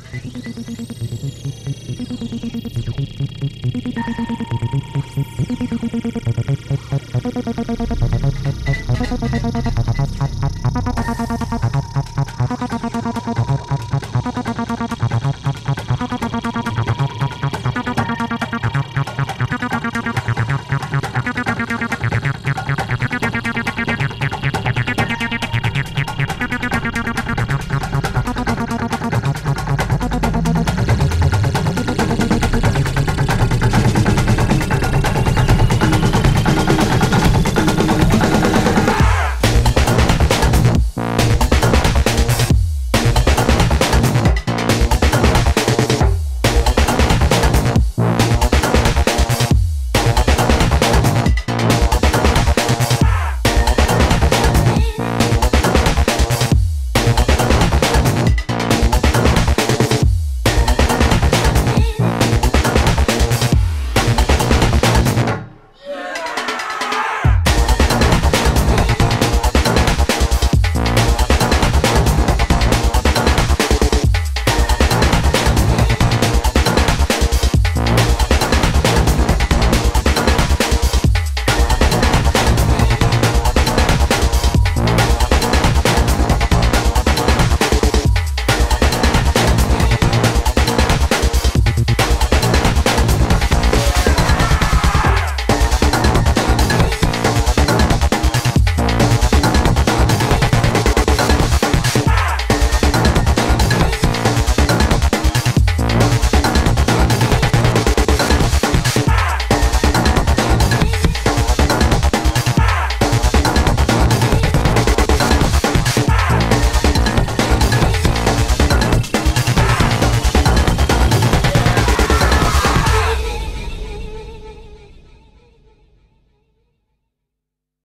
Gracias.